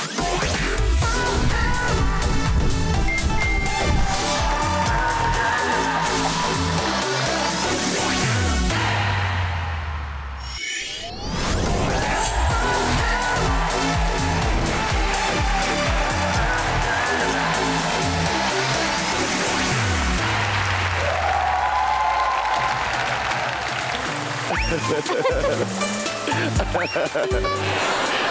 Ha ha ha ha ha.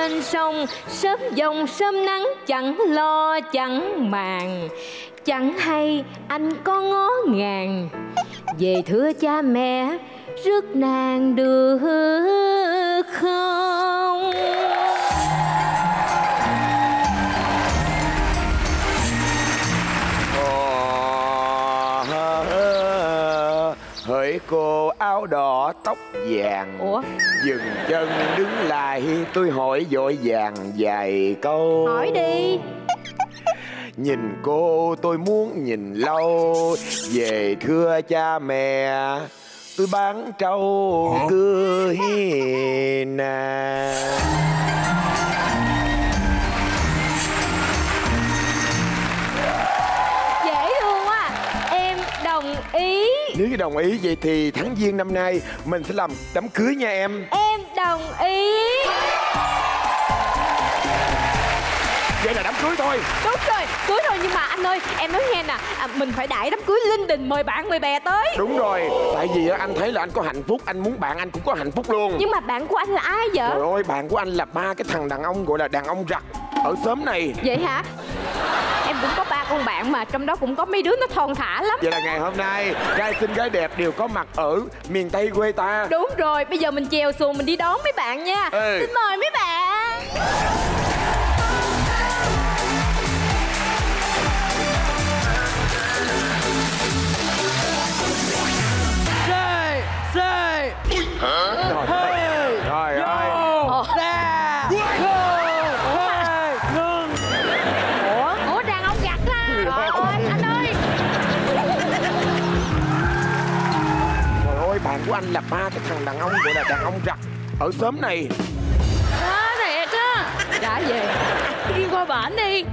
trên sông sớm dòng sớm nắng chẳng lo chẳng màng. Chẳng hay anh có ngó ngàng về thưa cha mẹ rước nàng được không? Ờ, hỡi cô áo đỏ tóc vàng. Ủa dừng chân đứng lại tôi hỏi vội vàng vài câu. Hỏi đi. Nhìn cô tôi muốn nhìn lâu. Về thưa cha mẹ tôi bán trâu cưới nè nếu như đồng ý vậy thì tháng giêng năm nay mình sẽ làm đám cưới nha em. Em đồng ý. Vậy là đám cưới thôi. Đúng rồi cưới rồi nhưng mà anh ơi em nói nghe nè à, mình phải đãi đám cưới linh đình mời bạn mời bè tới. Đúng rồi tại vì á, anh thấy là anh có hạnh phúc anh muốn bạn anh cũng có hạnh phúc luôn. Nhưng mà bạn của anh là ai vậy? Trời ơi, bạn của anh là ba cái thằng đàn ông gọi là đàn ông rặt ở xóm này. vậy hả em cũng có ba con bạn mà trong đó cũng có mấy đứa nó thon thả lắm. Vậy là ngày hôm nay, trai xinh gái đẹp đều có mặt ở miền Tây quê ta. đúng rồi bây giờ mình chèo xuồng mình đi đón mấy bạn nha. Ừ. xin mời mấy bạn. Xê là ba cái thằng đàn ông gọi là đàn ông rặt ở xóm này. đó thiệt á đã về đi qua bển đi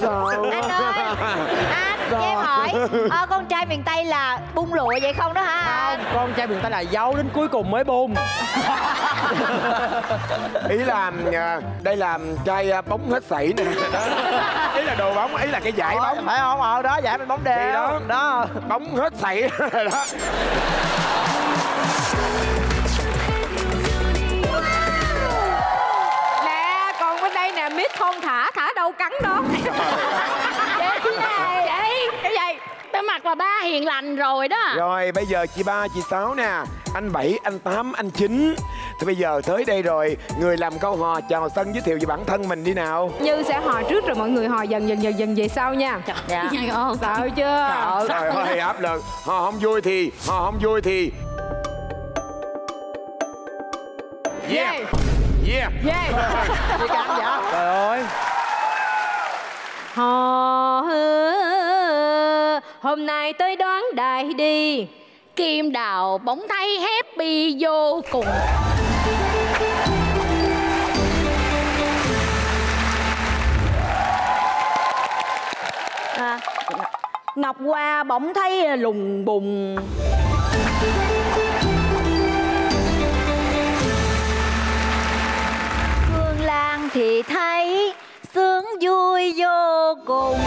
Sao? Anh ơi Anh cho em hỏi ờ, Con trai miền Tây là bung lụa vậy không đó hả anh Con trai miền Tây là giấu đến cuối cùng mới bung Ý là à, đây là trai à, bóng hết sảy nè. Ý là đồ bóng, ý là cái giải bóng. Phải không? Ờ đó giải mình bóng đều đó. Đó Bóng hết sảy đó. Mít thon thả thả đâu cắn đó. Chị này chị cái gì? Cái mặt là ba hiền lành rồi đó. Rồi bây giờ chị ba, chị sáu nè. Anh bảy, anh tám, anh chín. Thì bây giờ tới đây rồi. Người làm câu hò chào sân giới thiệu về bản thân mình đi nào. Như sẽ hò trước rồi mọi người hò dần dần dần dần về sau nha. Dạ. Sợ chưa? Trời ơi áp lực. Hò không vui thì Hò không vui thì. Yeah Yeah yeah. Chị căng vậy? Trời ơi. Hò hơ, hôm nay tới đoán đại đi. Kim đào bóng thấy happy vô cùng. À, Ngọc Hoa bỗng thấy lùng bùng thì thấy sướng vui vô cùng.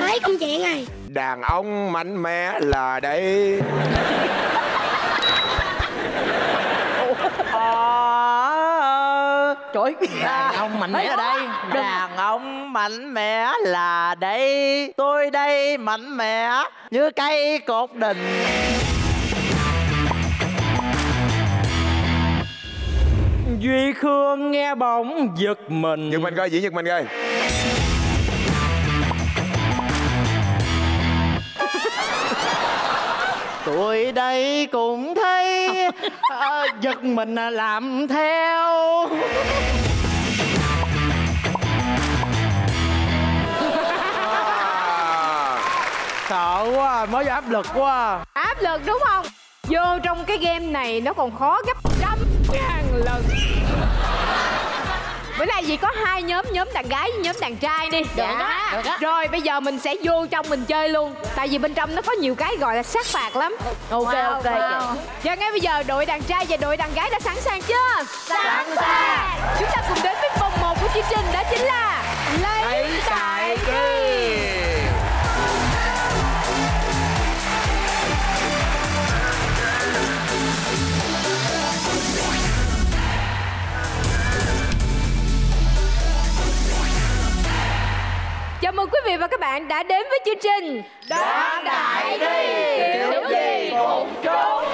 Thấy con chị này. Đàn ông mạnh mẽ là đây trời. Đàn ông mạnh mẽ là đây. Đàn ông mạnh mẽ là đây. Tôi đây mạnh mẽ như cây cột đình. Duy khương nghe bóng giật mình. Giật mình coi diễn giật mình coi. Tuổi đây cũng thấy ờ, giật mình làm theo. À. sợ quá mới áp lực quá. Áp lực đúng không? Vô trong cái game này nó còn khó gấp trăm ngàn lần bữa nay chỉ có hai nhóm nhóm đàn gái với nhóm đàn trai đi. Được á, được á. rồi bây giờ mình sẽ vô trong mình chơi luôn. Tại vì bên trong nó có nhiều cái gọi là sát phạt lắm. Ok ok Và ngay bây giờ đội đàn trai và đội đàn gái đã sẵn sàng chưa? Sẵn sàng. Chúng ta cùng đến với bạn đã đến với chương trình Đoán Đại Đi Kiểu gì cũng trốn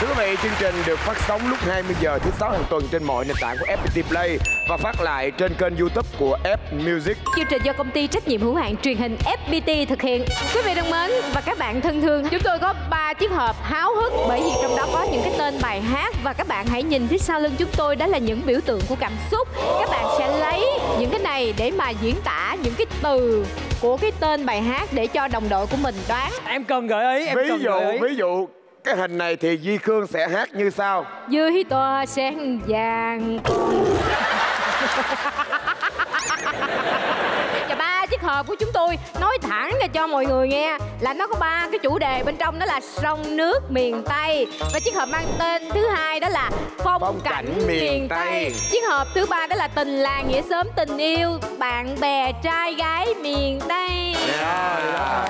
Thưa quý vị, chương trình được phát sóng lúc 20 giờ thứ sáu hàng tuần trên mọi nền tảng của FPT Play và phát lại trên kênh YouTube của F Music. Chương trình do công ty trách nhiệm hữu hạn truyền hình FPT thực hiện. Quý vị thân mến và các bạn thân thương, chúng tôi có 3 chiếc hộp háo hức bởi vì trong đó có những cái tên bài hát và các bạn hãy nhìn phía sau lưng chúng tôi đó là những biểu tượng của cảm xúc. Các bạn sẽ lấy những cái này để mà diễn tả những cái từ của cái tên bài hát để cho đồng đội của mình đoán. em cần gợi ý em Ví cần dụ, gợi ý ví dụ cái hình này thì Duy Khương sẽ hát như sau. Dưới tòa sen vàng hộp của chúng tôi nói thẳng ra cho mọi người nghe là nó có ba cái chủ đề bên trong đó là sông nước miền tây và chiếc hộp mang tên thứ hai đó là phong, Phong cảnh, cảnh miền, miền tây. Tây. chiếc hộp thứ ba đó là tình làng nghĩa sớm tình yêu bạn bè trai gái miền tây Rồi, đó.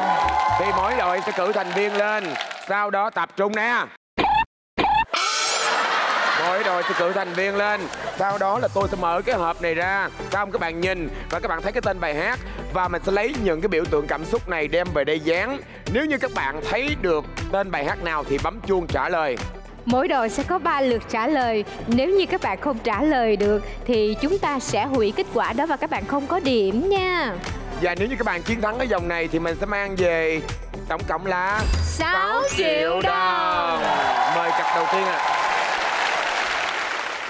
Thì mỗi đội sẽ cử thành viên lên, sau đó tập trung nè. Mỗi đội sẽ cử thành viên lên. Sau đó là tôi sẽ mở cái hộp này ra. Xong các bạn nhìn và các bạn thấy cái tên bài hát. Và mình sẽ lấy những cái biểu tượng cảm xúc này đem về đây dán. Nếu như các bạn thấy được tên bài hát nào thì bấm chuông trả lời. Mỗi đội sẽ có 3 lượt trả lời. Nếu như các bạn không trả lời được thì chúng ta sẽ hủy kết quả đó và các bạn không có điểm nha. Và nếu như các bạn chiến thắng cái vòng này thì mình sẽ mang về tổng cộng là 6 triệu đồng. Mời cặp đầu tiên ạ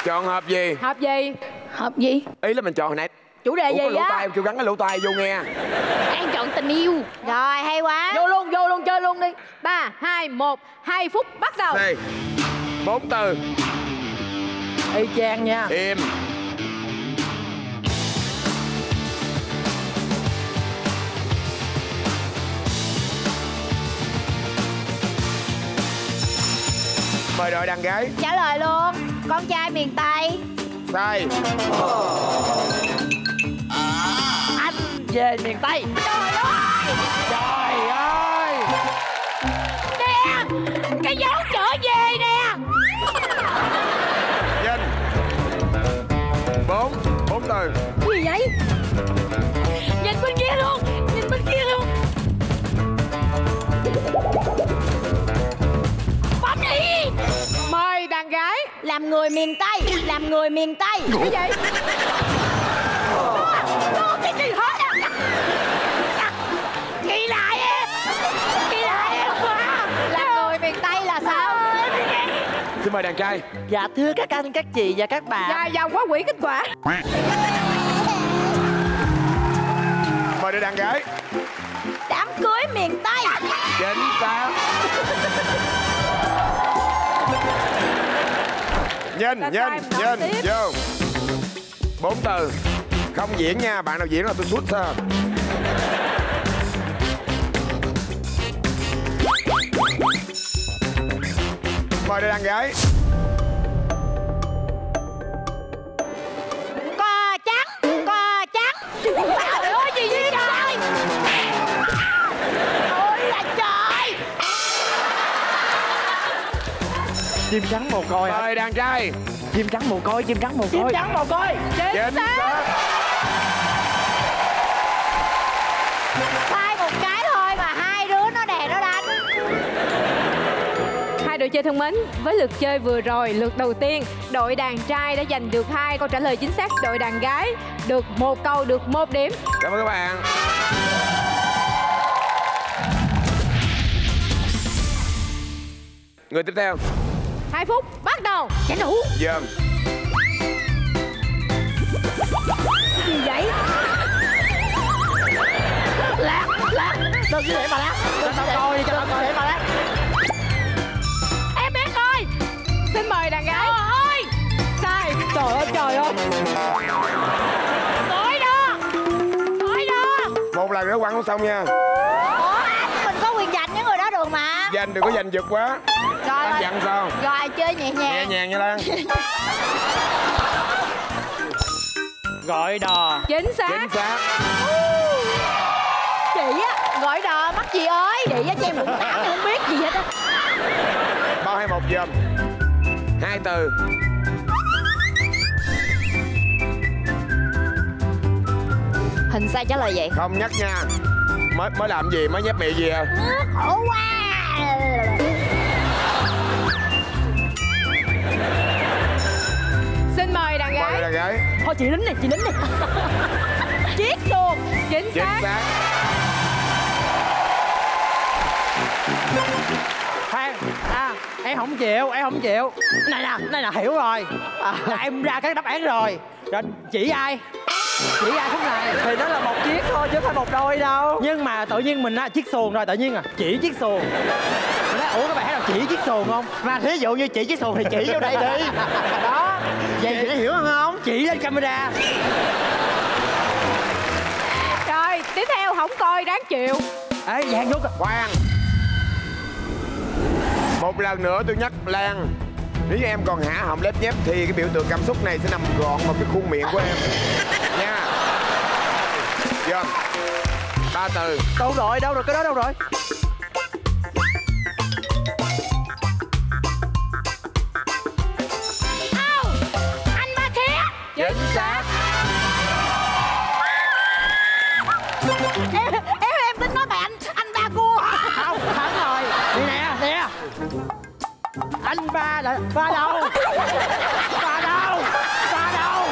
Chọn hộp gì? Hợp gì? Hợp gì? Ý là mình chọn hồi nãy Chủ đề Ủa có gì lỗ tai á? không? Kêu gắn cái lỗ tai vô nghe An chọn tình yêu rồi hay quá Vô luôn, vô luôn, chơi luôn đi. 3, 2, 1, 2 phút bắt đầu. C Bốn từ y chang nha Im Mời đội đàn gái trả lời luôn con trai miền tây. Sai anh về miền tây. Trời ơi. Nè Cái dấu trở về nè. Vinh Bốn Bốn từ. Gì vậy? Nhìn bên kia luôn Nhìn bên kia luôn làm người miền tây làm người miền tây. Cái gì? Có cái gì hết à Ghi lại em. Ghi lại em. Quá làm người miền tây là sao? Xin mời đàn trai. Dạ thưa các anh các chị và các bạn. Dài dòng quá quỷ kết quả. Mời đàn gái. Đám cưới miền tây. Chính xác Nhìn, nhìn, nhìn, vô. Bốn từ. Không diễn nha, bạn nào diễn là tôi sút ha Mời đội đàn gái chim trắng mồ côi hả? Mời đàn trai. Chim trắng mồ côi chim trắng mồ côi. chim trắng mồ côi. Chính xác. sai một cái thôi mà hai đứa nó đè nó đánh. Hai đội chơi thân mến, với lượt chơi vừa rồi, lượt đầu tiên, đội đàn trai đã giành được hai câu trả lời chính xác, đội đàn gái được một câu được một điểm. Cảm ơn các bạn. Người tiếp theo Hai phút, bắt đầu. Chạy đủ. Dơm. Gì vậy? Lát lát đừng như vậy mà lát. Đừng tao coi đi cho tao coi. mà lát. Em biết rồi. Xin mời đàn gái. Trời ơi. Sai. Trời ơi, trời ơi. Nói đó. Nói đó. Một lần nữa quăng không xong nha giành được mà. Dành đừng có dành giật quá. Rồi Anh dặn sao? Rồi chơi nhẹ Nhẹ nhàng nhàng nha Lan gọi đò. Chính xác. Chính xác. Chị á gọi đò mắc gì ơi? Chị á cho em tám em không biết gì hết á. Bao hay một dơm Hai từ. Hình sai trả lời vậy. Không nhắc nha. Mới mới làm gì? Mới nhép miệng gì à? Khổ quá Xin mời đàn Mời gái. là gái. Thôi chị lính này chị lính này. Chiếc xuồng. Chính Chính xác. xác. Khoan. À em không chịu em không chịu. Này nè này nè hiểu rồi. À, em ra cái đáp án rồi. Rồi chỉ ai? Chỉ ai khúc này thì nó là một chiếc thôi chứ không phải một đôi đâu. Nhưng mà tự nhiên mình á chiếc xuồng rồi tự nhiên à chỉ chiếc xuồng. Mình nói, ủa các bạn thấy là chỉ chiếc xuồng không? Mà thí dụ như chỉ chiếc xuồng thì chỉ vô đây đi. Đó vậy chị hiểu không? Chỉ lên camera. Rồi, tiếp theo không coi đáng chịu. ê dạng vô Khoan Một lần nữa tôi nhắc Lan Nếu như em còn hả họng lép nhép Thì cái biểu tượng cảm xúc này sẽ nằm gọn vào cái khuôn miệng của em. Nha. Dơm Ba từ. Đâu rồi đâu rồi cái đó đâu rồi anh ba là ba đâu? Ba đâu? Ba đâu?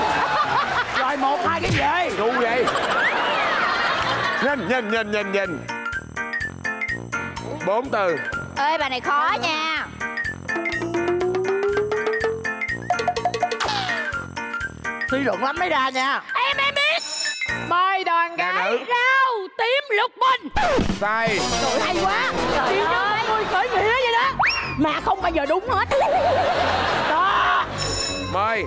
Rồi một hai cái gì Ngu vậy. Nhìn nhìn nhìn nhìn nhìn Bốn từ. Ê bà này khó nha. Suy luận lắm mới ra nha. Em em biết. Mời đoàn Đàn gái. Rau tím lục bình. Sai. Trời hay quá. Trời Chị ơi người khởi nghĩa vậy đó Mà không bao giờ đúng hết. Đó. Mời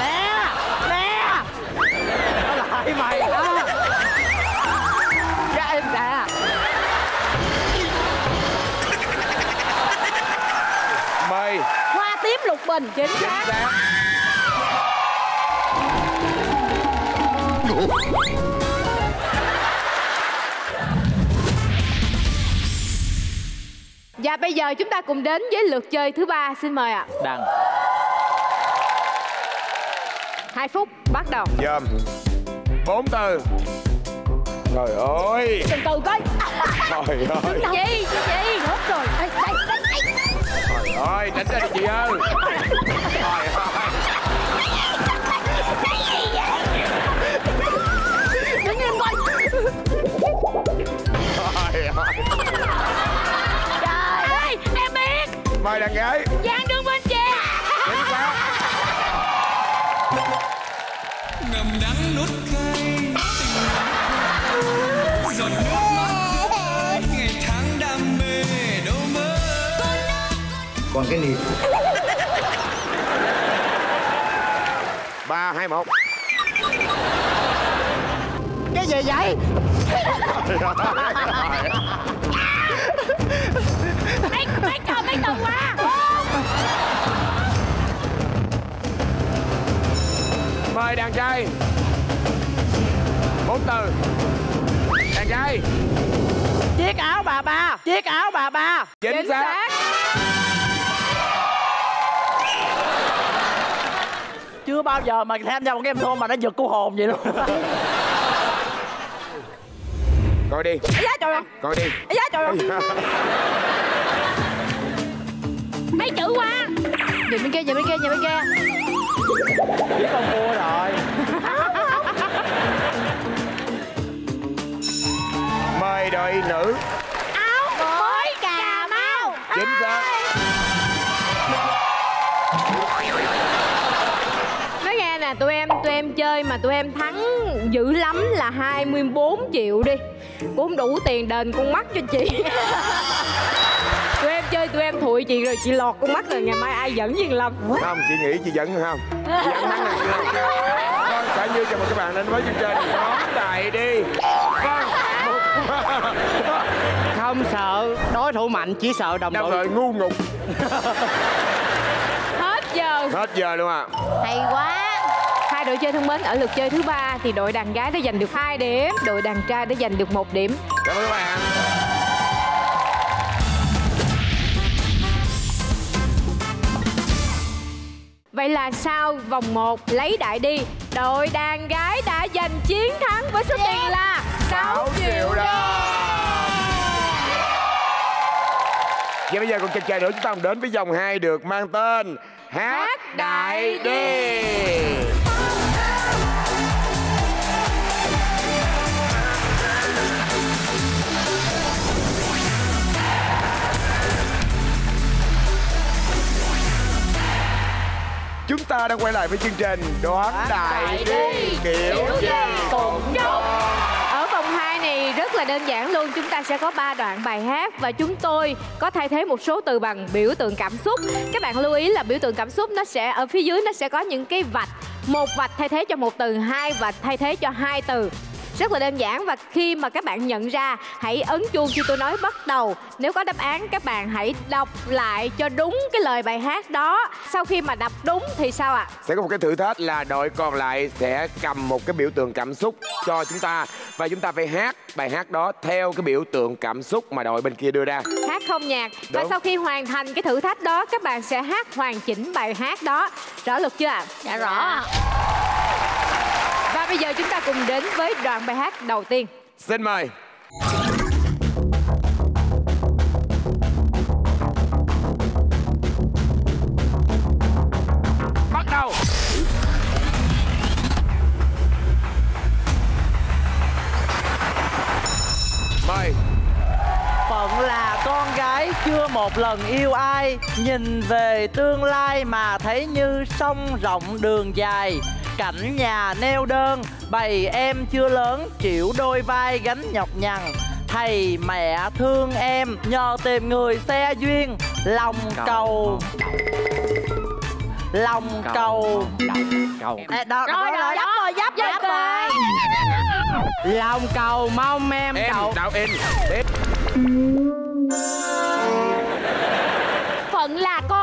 nè nè. Nó lại mày đó. Ra em nè Mời Hoa tím lục bình Chính Chính xác. Và bây giờ chúng ta cùng đến với lượt chơi thứ ba. Xin mời ạ. đằng. Hai phút, bắt đầu. Dơm Bốn từ. Trời ơi. Từ từ coi. Trời ơi. Gì gì? Đúng rồi. Đây đây đây đây Trời ơi tránh ra chị ơi Mời đàn gái. Giang đường bên xác ngầm đắng nuốt cay. Giọt nước mắt ngày tháng đam mê đâu mơ. Còn cái niềm ba hai một. Cái gì vậy Mấy câu mấy từ qua. Mời đàn trai. Bốn từ Đàn trai. Chiếc áo bà ba chiếc áo bà ba. Chính xác. chưa bao giờ mà tham gia một game show mà nó giật cô hồn vậy luôn. Coi đi. Trời ơi. Coi đi. Trời ơi mấy chữ quá. Về bên kia, về bên kia, về bên kia. Biết con cua rồi. Mời đội nữ. Áo mới cà mau. Chính xác. Nói nghe nè, tụi em tụi em chơi mà tụi em thắng dữ lắm là 24 triệu đi. Cũng không đủ tiền đền con mắt cho chị chơi tụi em thụi chị rồi, chị lọt con mắt rồi ngày mai ai dẫn Duyên Lâm? Không chị nghĩ chị dẫn không. Chị dẫn thắng này chưa vâng cả như chào mừng các bạn đến với chương trình. Đón đại đi. Vâng. Không sợ. Đối thủ mạnh chỉ sợ đồng đồng đội. đội ngu ngục. Hết giờ. Hết giờ luôn à hay quá. Hai đội chơi thân mến, ở lượt chơi thứ ba thì đội đàn gái đã giành được 2 điểm Đội đàn trai đã giành được một điểm. Cảm ơn các bạn Vậy là sau vòng 1 lấy đại đi. Đội đàn gái đã giành chiến thắng với số tiền là 6 triệu đồng. Và bây giờ còn chần chờ nữa chúng ta cùng đến với vòng 2 được mang tên Hát Đại Đi Chúng ta đang quay lại với chương trình Đoán Đại Đi. Kiểu gì? cũng đúng Ở vòng 2 này rất là đơn giản luôn Chúng ta sẽ có 3 đoạn bài hát Và chúng tôi có thay thế một số từ bằng biểu tượng cảm xúc. Các bạn lưu ý là biểu tượng cảm xúc Nó sẽ ở phía dưới nó sẽ có những cái vạch. Một vạch thay thế cho một từ hai vạch thay thế cho hai từ rất là đơn giản và khi mà các bạn nhận ra hãy ấn chuông khi tôi nói bắt đầu. Nếu có đáp án các bạn hãy đọc lại cho đúng cái lời bài hát đó. Sau khi mà đọc đúng thì sao ạ? Sẽ có một cái thử thách là đội còn lại sẽ cầm một cái biểu tượng cảm xúc cho chúng ta. Và chúng ta phải hát bài hát đó theo cái biểu tượng cảm xúc mà đội bên kia đưa ra. Hát không nhạc. Và Đúng. sau khi hoàn thành cái thử thách đó các bạn sẽ hát hoàn chỉnh bài hát đó. Rõ luật chưa ạ? Dạ rõ. Ạ. và bây giờ chúng ta cùng đến với đoạn bài hát đầu tiên. Xin mời. Bắt đầu. Mời. Phận là con gái chưa một lần yêu ai nhìn về tương lai mà thấy như sông rộng đường dài cảnh nhà neo đơn. Bầy em chưa lớn chịu đôi vai gánh nhọc nhằn. Thầy mẹ thương em nhờ tìm người xe duyên. Lòng cầu. lòng cầu. cầu. Ê, đó, rồi rồi đó. rồi giáp giáp rồi. Lòng cầu mong em em đậu in tiếp phận là con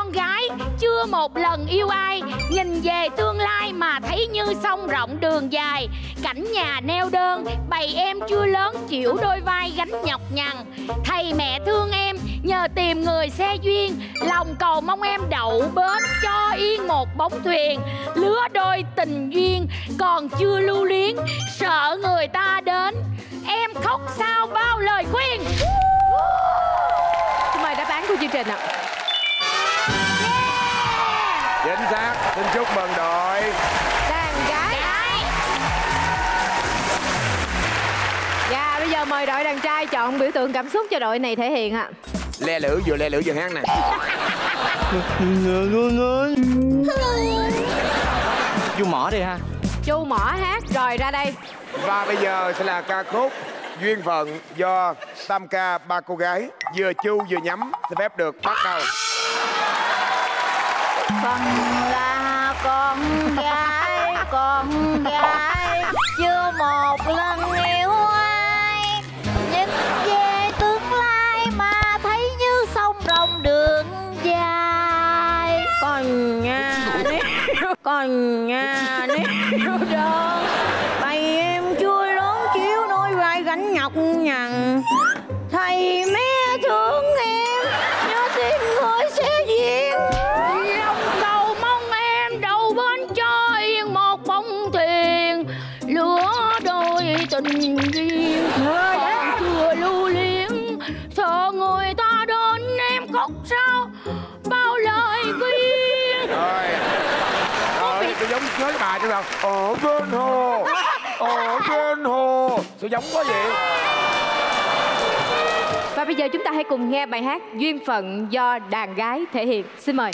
chưa một lần yêu ai. Nhìn về tương lai mà thấy như sông rộng đường dài. Cảnh nhà neo đơn, bầy em chưa lớn, chịu đôi vai gánh nhọc nhằn. Thầy mẹ thương em, nhờ tìm người xe duyên. Lòng cầu mong em đậu bến, cho yên một bóng thuyền. Lứa đôi tình duyên, còn chưa lưu luyến. Sợ người ta đến, em khóc sao bao lời khuyên. Xin mời đáp án của chương trình ạ chính xác. Xin chúc mừng đội. Đàn gái Dạ, bây giờ mời đội đàn trai chọn biểu tượng cảm xúc cho đội này thể hiện ạ. le lưỡi vừa le lưỡi vừa hát nè. Chu mỏ đi ha. Chu mỏ hát rồi ra đây. và bây giờ sẽ là ca khúc duyên phận do tam ca ba cô gái vừa chu vừa nhắm xin phép được bắt đầu Phần là con gái, con gái Chưa một lần yêu ai. Nhìn về tương lai mà thấy như sông rộng đường dài. Còn nha nếu còn nha nếu đơn Bày em chưa lớn chiếu đôi vai gánh nhọc nhằn. Hồ giống quá vậy Và bây giờ chúng ta hãy cùng nghe bài hát Duyên phận do đàn gái thể hiện. Xin mời.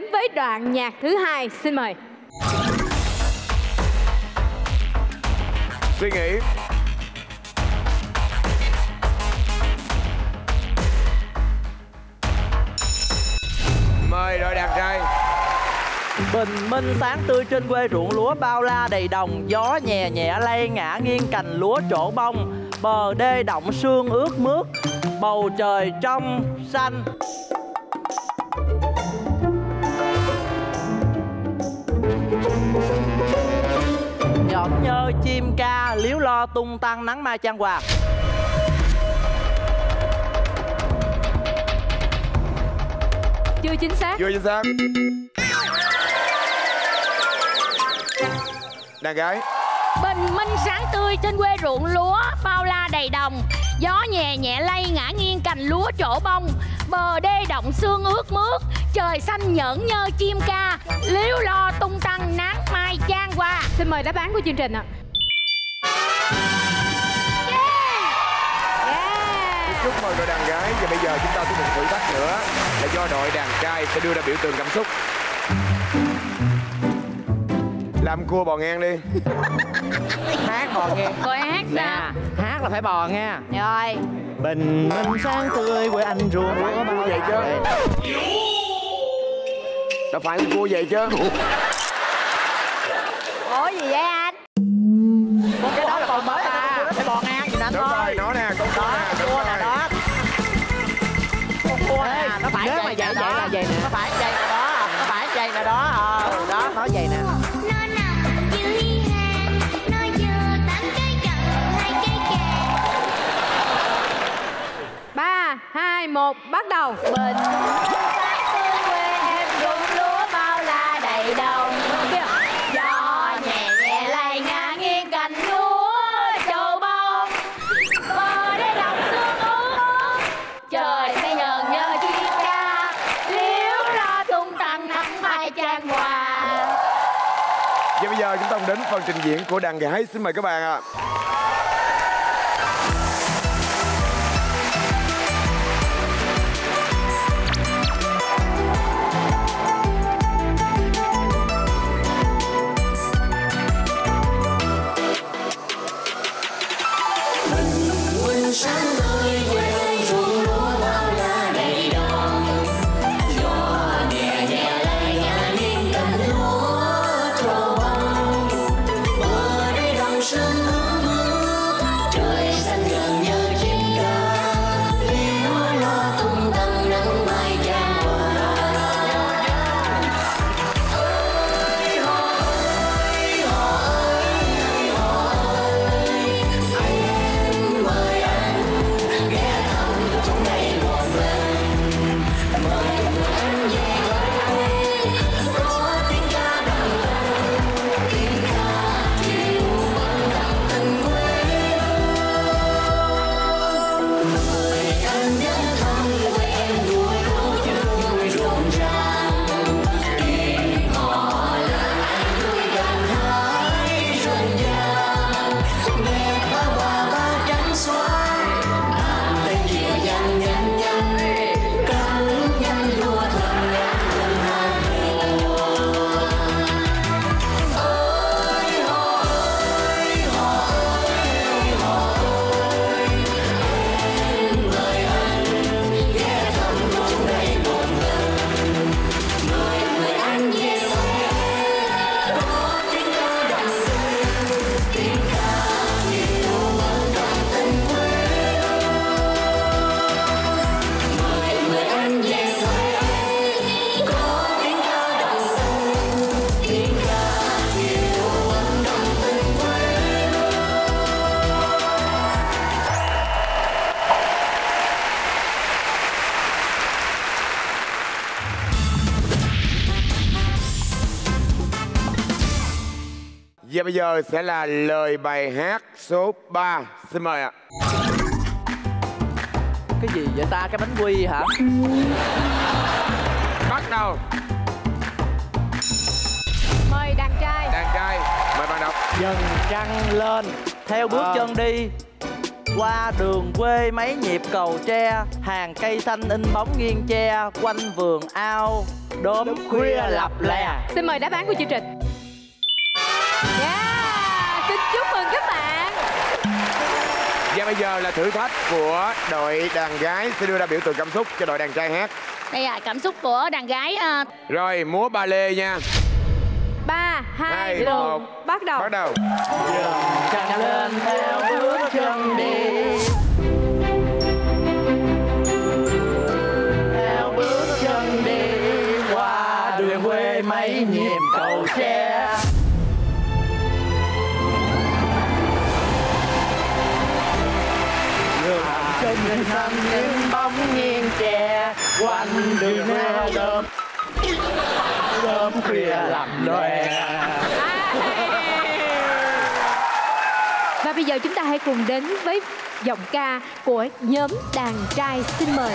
Đến với đoạn nhạc thứ hai. Xin mời. suy nghĩ mời đội đàn trai Bình minh sáng tươi trên quê ruộng lúa bao la đầy đồng Gió nhẹ nhẹ lay ngả nghiêng cành lúa trổ bông Bờ đê động sương ướt mướt Bầu trời trong xanh Chim ca liếu lo tung tăng nắng mai chan hòa. Chưa chính xác. chưa chính xác. Đàn gái. Bình minh sáng tươi trên quê ruộng lúa bao la đầy đồng. Gió nhẹ nhẹ lay ngả nghiêng cành lúa trổ bông. Bờ đê động sương ướt mướt Trời xanh nhẫn nhơ chim ca. Liếu lo tung tăng nắng mai chan qua Xin mời đáp án của chương trình ạ. chúc mừng đội đàn gái. Và bây giờ chúng ta có một thử thách nữa là do đội đàn trai sẽ đưa ra biểu tượng cảm xúc. Làm cua bò ngang đi. Hát bò nghe Coi hát Nè, hát là phải bò nha. Rồi. Bình minh sáng tươi quê anh ruộng lúa bao vậy chứ? đâu phải cua vậy chứ 2, 1, bắt đầu. Bình phát quê em đúng lúa bao la đầy đồng. Gió nhẹ nhẹ lay ngang nghiêng cành lúa châu bông. Bờ đê đồng sương ướt Trời sẽ nhờn nhơ chiếc ca. Liếu lo tung tăng nắng mai trang hòa. Và bây giờ chúng ta đến phần trình diễn của đàn gái. Xin mời các bạn ạ. à. Giờ sẽ là lời bài hát số 3 Xin mời ạ. Cái gì vậy ta? Cái bánh quy hả? Bắt đầu. Mời đàn trai. Đàn trai. Mời bạn đọc. Dần trăng lên theo bước Ờ. chân đi. Qua đường quê mấy nhịp cầu tre hàng cây xanh in bóng nghiêng tre quanh vườn ao. Đốm khuya lập lè. Xin mời đáp án của chương trình Bây giờ là thử thách của đội đàn gái. Sẽ đưa ra biểu tượng cảm xúc cho đội đàn trai hát. Đây là cảm xúc của đàn gái à, Rồi múa ba lê nha. 3, 2, Hai, 1 một. Bắt đầu. Bắt đầu. Trăng lên theo bước chân đi giờ chúng ta hãy cùng đến với giọng ca của nhóm đàn trai Xin mời.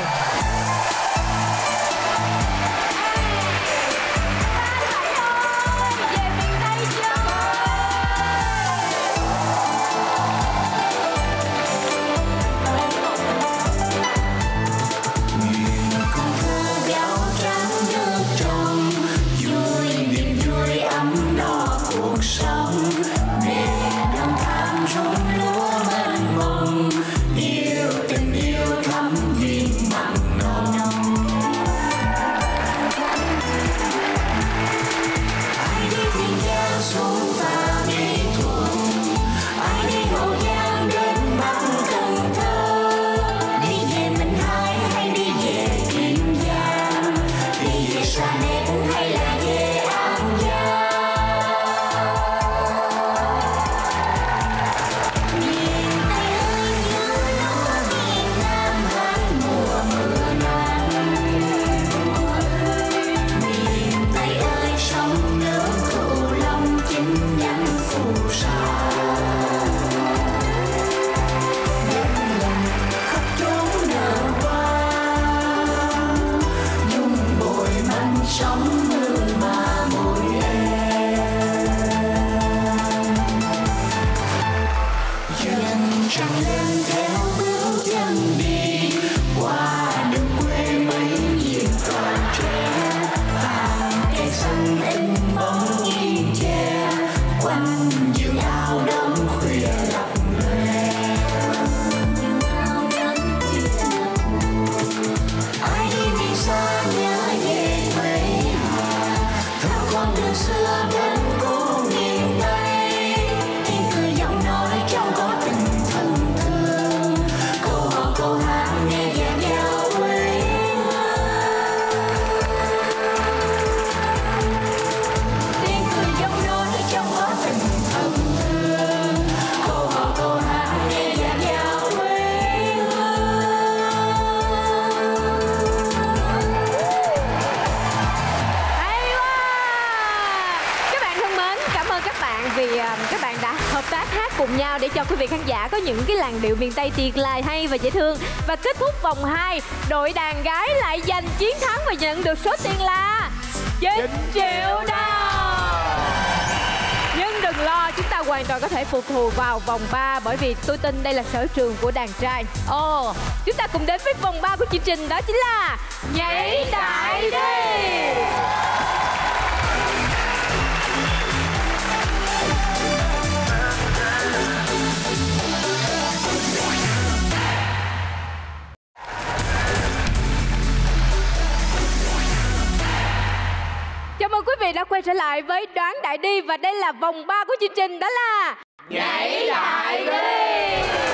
Để cho quý vị khán giả có những cái làn điệu miền Tây tuyệt lai hay và dễ thương. Và kết thúc vòng 2, đội đàn gái lại giành chiến thắng và nhận được số tiền là 9 triệu đồng. Nhưng đừng lo, chúng ta hoàn toàn có thể phục thù vào vòng 3 Bởi vì tôi tin đây là sở trường của đàn trai. Ồ, chúng ta cùng đến với vòng 3 của chương trình đó chính là Nhảy đại đi Đã quay trở lại với Đoán Đại Đi Và đây là vòng 3 của chương trình, đó là Nhảy Đại Đi.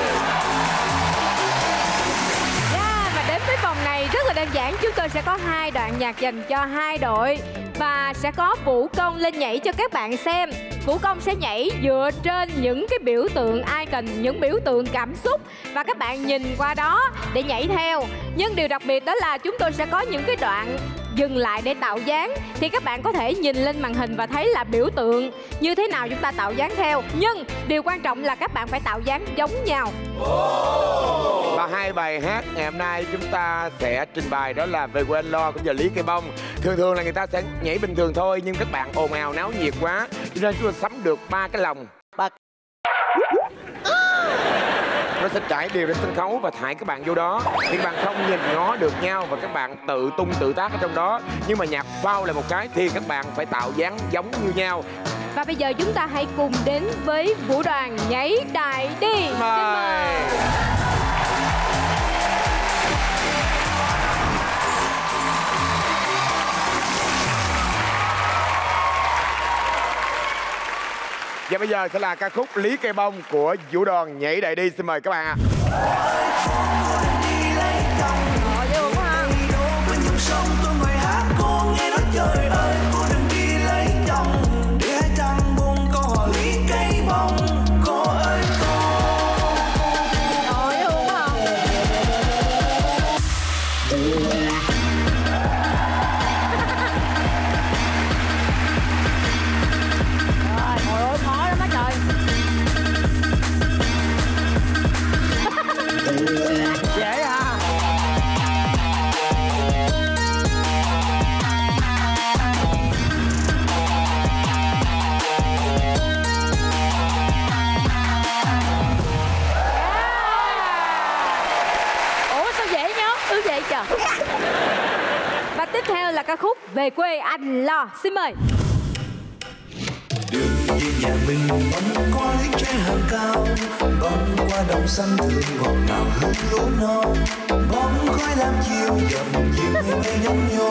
Đơn giản Chúng tôi sẽ có hai đoạn nhạc dành cho hai đội. Và sẽ có vũ công lên nhảy cho các bạn xem. Vũ công sẽ nhảy dựa trên những cái biểu tượng icon, Những biểu tượng cảm xúc. Và các bạn nhìn qua đó để nhảy theo. Nhưng điều đặc biệt đó là chúng tôi sẽ có những cái đoạn dừng lại để tạo dáng. Thì các bạn có thể nhìn lên màn hình và thấy là biểu tượng như thế nào chúng ta tạo dáng theo. Nhưng điều quan trọng là các bạn phải tạo dáng giống nhau. Và hai bài hát ngày hôm nay chúng ta sẽ trình bày đó là Về quê anh lo cũng như Lý Cây Bông. Thường thường là người ta sẽ nhảy bình thường thôi Nhưng các bạn ồn ào náo nhiệt quá Cho nên chúng ta sắm được ba cái lòng. Ba- Nó sẽ trải đều lên sân khấu và thải các bạn vô đó. Thì các bạn không nhìn ngó được nhau và các bạn tự tung tự tác ở trong đó. Nhưng mà nhạc vào là một cái thì các bạn phải tạo dáng giống như nhau. Và bây giờ chúng ta hãy cùng đến với vũ đoàn nhảy đại đi. Xin Mời Và bây giờ sẽ là ca khúc Lý Cây Bông của Vũ đoàn Nhảy Đại Đi. Xin mời các bạn ạ. Bên ca khúc về quê anh lo. Xin mời. Đường về nhà mình băng qua lấy tre hàng cao. Băng qua đồng xanh thường ngọt ngào hương lúa non bóng khói lam chiều dầm dịu ngày mây nhấp nhô.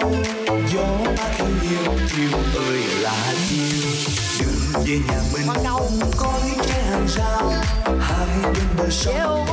Gió mát khiêu nhiều chiều ơi là chiều đường về nhà mình băng có lấy tre hàng rào. Hai bên bờ sông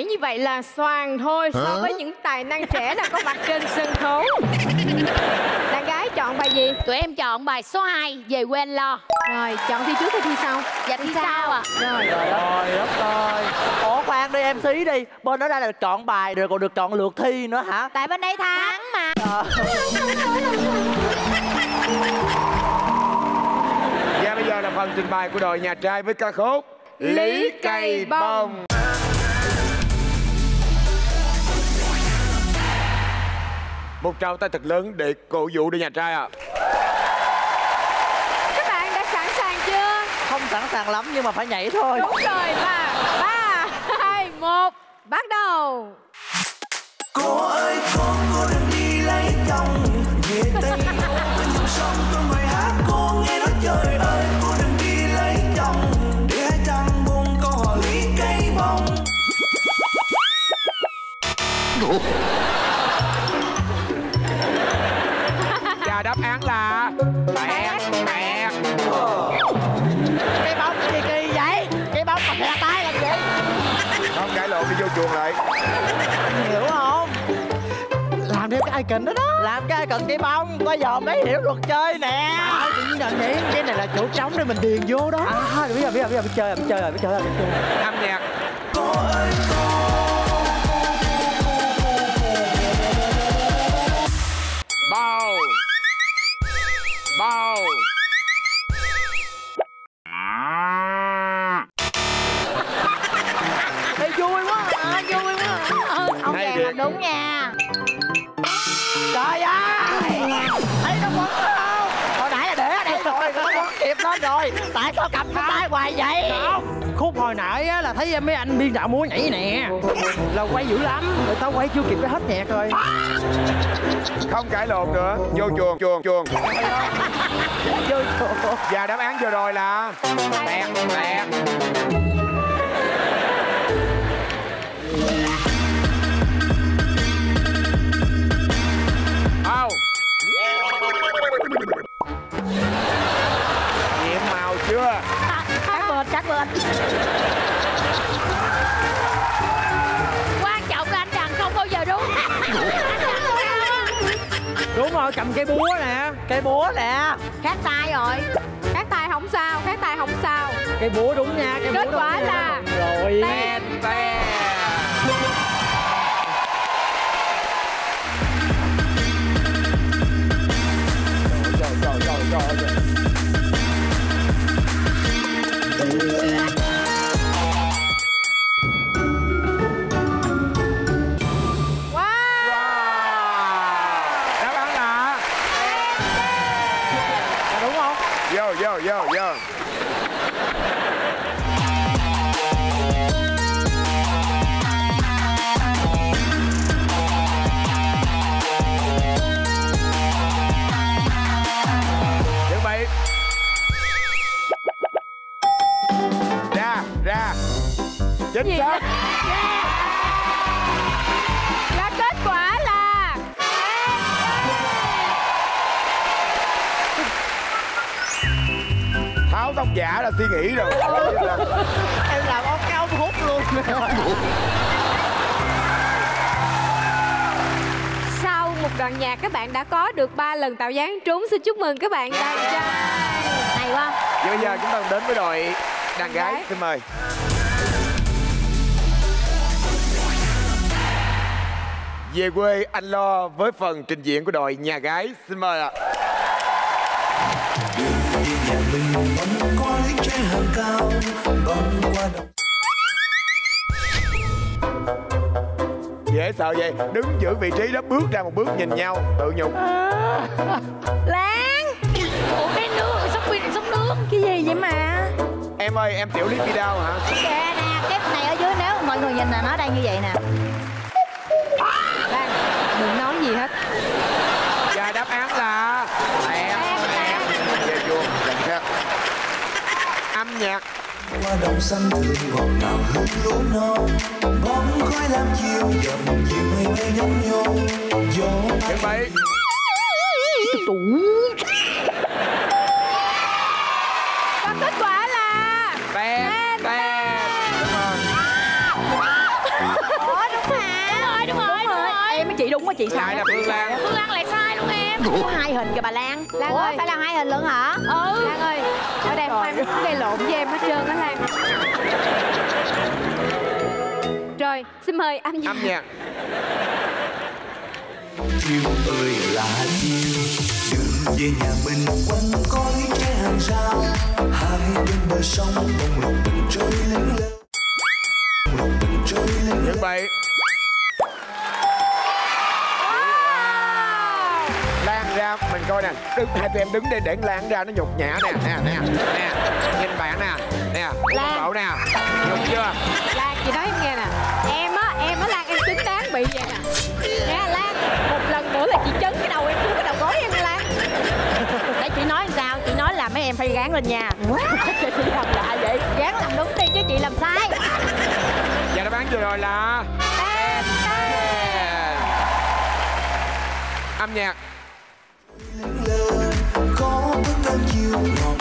nhảy như vậy là xoàn thôi. So với những tài năng trẻ đang có mặt trên sân khấu. Đàn gái chọn bài gì? Tụi em chọn bài số 2 Về quê anh lo. Rồi, chọn thi trước hay thi sau? Dạ thi sao à Rồi. trời đất ơi ủa khoan đi em xí đi. Bên đó đây là chọn bài rồi còn được chọn lượt thi nữa hả? Tại bên đây thắng. Mà. Và bây giờ là phần trình bày của đội nhà trai với ca khúc Lý Cây Bông. Một trao tay thật lớn để cổ vũ đội nhà trai ạ. Các bạn đã sẵn sàng chưa? không sẵn sàng lắm nhưng mà phải nhảy thôi. Đúng rồi và 3, 2, 1 Bắt đầu. Cô ơi cô, cô đừng đi lấy chồng. Về Tây bên dòng sông tôi ngồi hát. Cô nghe nói trời ơi Cô đừng đi lấy chồng. Để hai trăng buông câu hỏi lý cây bông đáp án là Bẹt Bẹt cái bóng gì kỳ vậy? Cái bóng mà thè tay làm gì? Không cãi lộn đi vô chuồng lại. Hiểu không? Làm theo cái icon đó đó. Làm cái icon cái bông bây giờ mới hiểu luật chơi nè. Tự nhiên là cái này là chỗ trống để mình điền vô đó. À biết rồi biết rồi biết rồi biết chơi rồi biết chơi rồi biết chơi. Rồi Âm nhạc quá vui quá Ông Hay Vàng đúng nha. Trời ơi! Thấy nó quấn không? Hồi nãy là để ở đây rồi nó quấn kịp nó rồi. Tại sao cầm cái tay hoài vậy? Khúc hồi nãy á là thấy mấy anh biên đạo múa nhảy nè. Là quay dữ lắm. Người ta quay chưa kịp cái hết nhạc rồi. Không cãi lộn nữa. Vô chuồng chuồng chuồng. Chơi Và đáp án vừa rồi là? Bẹt Bẹt quan trọng là anh đằng không bao giờ đúng. Đúng rồi cầm cây búa nè. Cây búa nè. Khác tay rồi. Khác tay không sao, khác tay không sao. Cây búa đúng nha cây Kết búa đúng quả nha. là rồi. Ten ten. Trời, trời, trời, trời, bạn đã có được 3 lần tạo dáng trúng Xin chúc mừng các bạn đàn trai Hay quá. Vậy bây giờ chúng ta đến với đội đàn gái gái. Xin mời. Về quê anh lo với phần trình diễn của đội nhà gái Xin mời ạ. Nhà mình bóng khói che hàng cao băng qua đồng Dễ sợ vậy? Đứng giữ vị trí đó bước ra một bước nhìn nhau. Tự nhục Lan! Ủa cái nước sống pin sống nước. Cái gì vậy mà? Em ơi em tiểu lý đi đâu hả? Kìa nè Cái này ở dưới nếu mọi người nhìn là nó đang như vậy nè. Lan, đừng nói gì hết. Và đáp án là Em em. Về vuông Dành khác Âm nhạc qua đồng xanh thường ngọt ngào hương lúa non bóng khói lam chiều dần dịu mây mây nhấp nhô. Gió Chuẩn bị Và kết quả là Ten ten Đúng rồi Ủa đúng hả đúng rồi đúng rồi. Đúng rồi. Em với chị đúng á chị sai Lại là. Phương Lan. Phương lan Có hai hình kìa bà Lan. Lan ơi. phải là hai hình luôn hả? Ừ. Lan ơi Ở đây không ai muốn gây lộn với em hết trơn á Lan. Rồi, xin mời anh Âm nhạc. Chiều ơi là chiều đường về nhà mình quanh cõi che hàng rào. Hai bên bờ sông bông lộc từng trôi lững lờ coi nè. Đứng hai tụi em đứng đây để Lan ra nó nhục nhã nè. Nè nè nè. Nhìn bạn nè. Nè Lan. nè. Nhục chưa? Lan, chị nói em nghe nè. Em á, em á Lan, em xứng đáng bị vậy nè. Nè Lan, một lần nữa là chị chấn cái đầu em xuống cái đầu gối em Lan. Để chị nói làm sao? Chị nói là mấy em phải gán lên nha Chị làm lại vậy. Gán làm đúng đi chứ chị làm sai. Và đáp án vừa rồi là âm nhạc có bức cơm chiều ngọt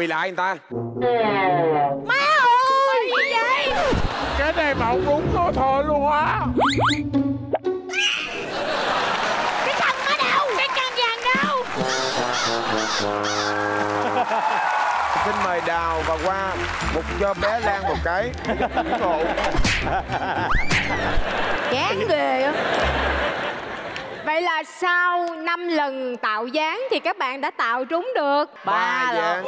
quỳ lại người ta. Má ơi! Gì vậy? Cái này không đúng nó thôi luôn á. Cái chân ở đâu? Cái chân vàng đâu? Xin mời Đào và Hoa một cho bé Lan một cái. Ngộ Chán ghê á Vậy là sau 5 lần tạo dáng thì các bạn đã tạo trúng được ba dáng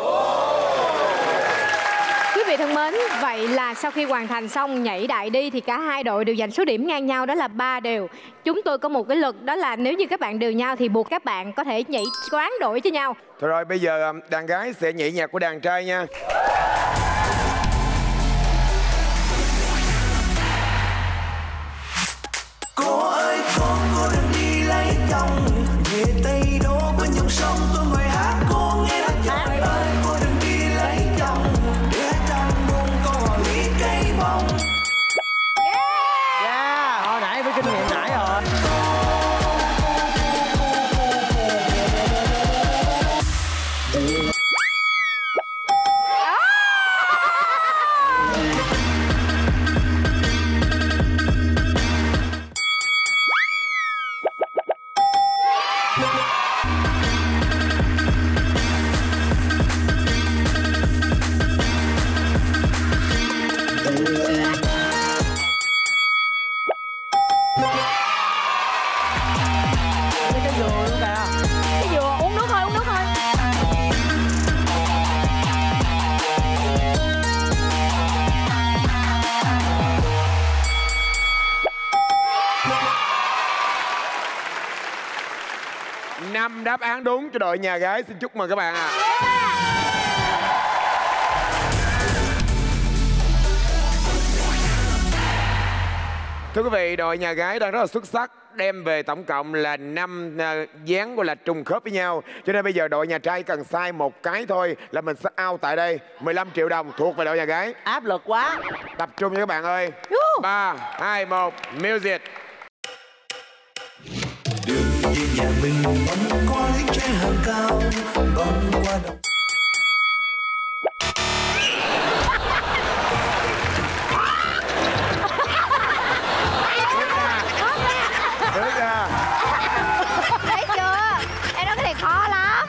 Quý vị thân mến, vậy là sau khi hoàn thành xong nhảy đại đi thì cả hai đội đều giành số điểm ngang nhau đó là ba đều. Chúng tôi có một cái luật đó là nếu như các bạn đều nhau thì buộc các bạn có thể nhảy choán đổi cho nhau. Thôi rồi bây giờ um, đàn gái sẽ nhảy nhạc của đàn trai nha đội nhà gái xin chúc mừng các bạn ạ Thưa quý vị, đội nhà gái đang rất là xuất sắc đem về tổng cộng là 5 dáng gọi là trùng khớp với nhau. Cho nên bây giờ đội nhà trai cần sai một cái thôi là mình sẽ out tại đây. 15 triệu đồng thuộc về đội nhà gái. áp lực quá Tập trung nha các bạn ơi. 3 2 1 music. Nhà mình băng qua lũy tre hàng cao Băng qua đồng Bước ra. Thấy chưa Em nói cái này khó lắm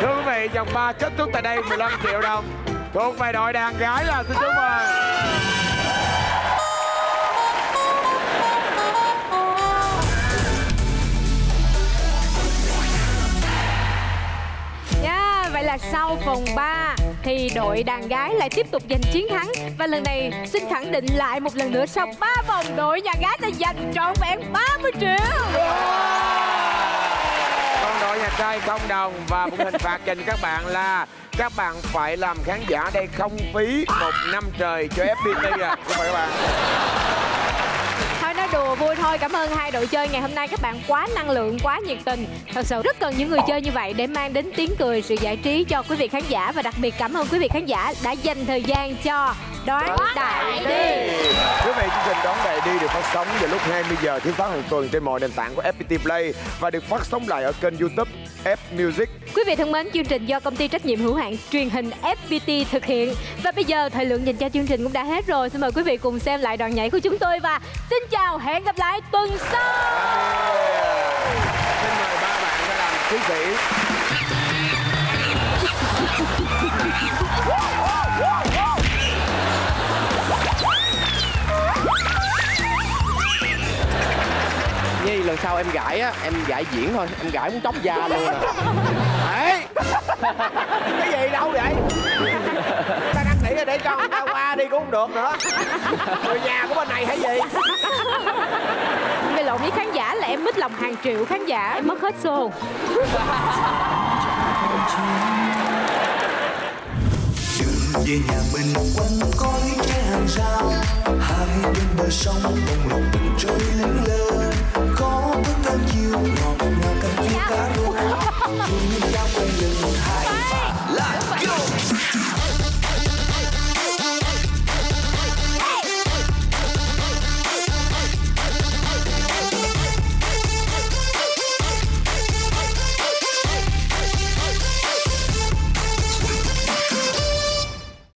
Thưa quý vị, vòng 3 kết thúc tại đây 15 triệu đồng thuộc về đội đàn gái là xin chúc mừng. Là sau vòng 3 thì đội đàn gái lại tiếp tục giành chiến thắng và lần này xin khẳng định lại một lần nữa, sau 3 vòng, đội nhà gái đã giành trọn vẹn 30 triệu. Còn đội nhà trai không đồng và một hình phạt dành các bạn là các bạn phải làm khán giả đây không phí một năm trời cho FPT à. Xin mời các bạn. Đùa vui thôi. Cảm ơn hai đội chơi ngày hôm nay. Các bạn quá năng lượng, quá nhiệt tình. Thật sự rất cần những người chơi như vậy Để mang đến tiếng cười, sự giải trí cho quý vị khán giả. Và đặc biệt cảm ơn quý vị khán giả Đã dành thời gian cho Đoán Đại Đi. Quý vị chương trình đón đại đi được phát sóng vào lúc 20 giờ thứ sáu hàng tuần trên mọi nền tảng của FPT Play và được phát sóng lại ở kênh YouTube F Music. Quý vị thân mến, chương trình do công ty trách nhiệm hữu hạn truyền hình FPT thực hiện. Và bây giờ thời lượng dành cho chương trình cũng đã hết rồi. Xin mời quý vị cùng xem lại đoạn nhảy của chúng tôi và xin chào, hẹn gặp lại tuần sau. Xin mời ba bạn ra làm chiến sĩ. Lần sau em gãi á em gãi diễn thôi em gãi muốn chóc da luôn nè Ê! Cái gì đâu vậy? Ta đang nghĩ là để cho người ta qua đi cũng không được nữa. Người nhà của bên này hay gì? Về lộn với khán giả là em mít lòng hàng triệu khán giả Em mất hết xô về nhà mình quanh có lũy tre hàng rào Hai bên bờ sông bông lộc bình trôi lên 哈哈